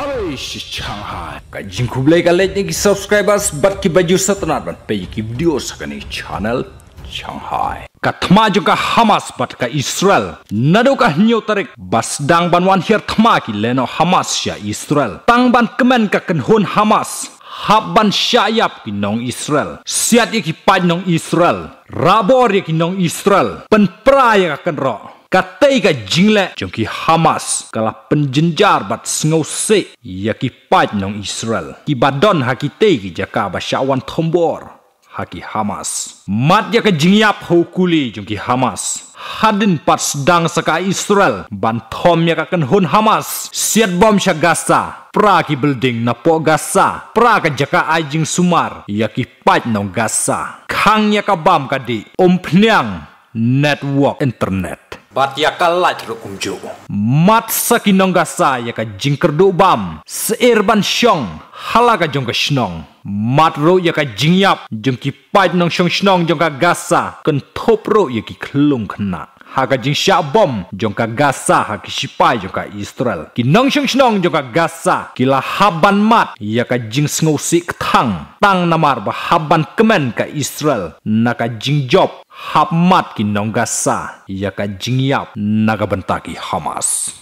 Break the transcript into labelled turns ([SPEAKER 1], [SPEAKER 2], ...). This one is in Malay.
[SPEAKER 1] Alish Shanghai. Ka jingku blai ka let ni subscribers bat ki baju satnat ban. Pe ki video sakani channel Shanghai. Kathma juga Hamas bat ka Israel. Nado ka hnyo tarik bas dang ban wan hier thma ki leno Hamas ya Israel. Tang ban kemen ka kan hun Hamas. Hab ban syayap ki nong Israel. Siat ki pa nong Israel. Rabor ki nong Israel. Pen pra ya Katai ka jingle jong ki Hamas kala penjenjar bat sngau se ya ki pat nong Israel. Ki badon ha ki jaka ba syawan thombor ha ki Hamas. Mat ya ka jingyap ho kuli jong ki Hamas. Hadin pat sedang saka Israel ban thom ya ka kan hun Hamas. Siat bom sya Gaza pra ki building na po Gaza pra ka jaka ajing sumar ya ki pat nong Gaza. Khang ya ka bam ka di om network internet Bat ya kalat rukum. Mat sakinong gasa ya ka jingker do bam. Seir ban syong. Hala ka jong ka. Mat ro ya ka jingyap. Jong ki nong syong shnong jong ka gasa. Ken top ro ya ki klung kena. Ha ka jing syak bom jong ka gasa ha ki sipai jong ka Israel. Ki nong syong shnong jong ka gasa. Ki la haban mat ya ka jing sngau si ktang. Tang namar ba haban kemen ka Israel. Na ka jing job hap mat ki nong gasa ya ka jingyap naga bentaki Hamas